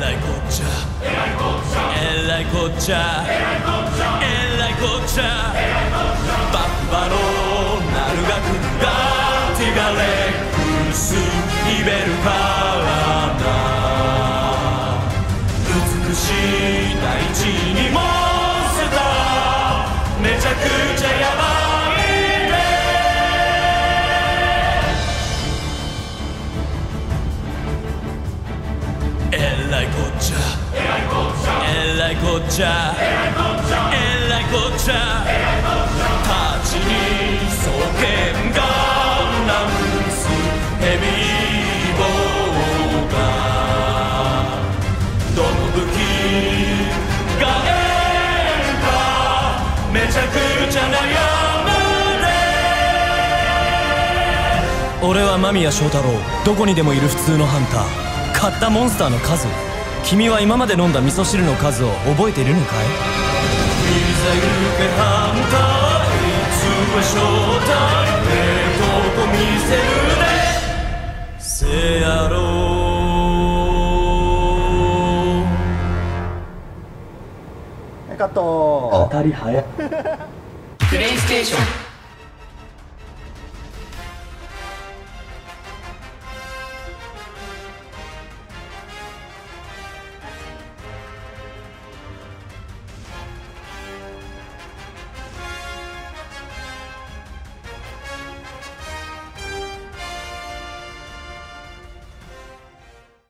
らいこっちゃえらいこっちゃえらいこっちゃバッファローなるがくガーティガレックスイベルパラダ美しい大地にもえらいこっちゃ。えらいこっちゃ。えらいこっちゃ。えらいこっちゃ立ちに双剣が。ナンスヘビーボーガーどの武器がえるか。めちゃくちゃ悩むで俺は間宮祥太郎どこにでもいる普通のハンター。買ったモンスターの数君は今まで飲んだ味噌汁の数を覚えているのかい？当たり早いプレイステーション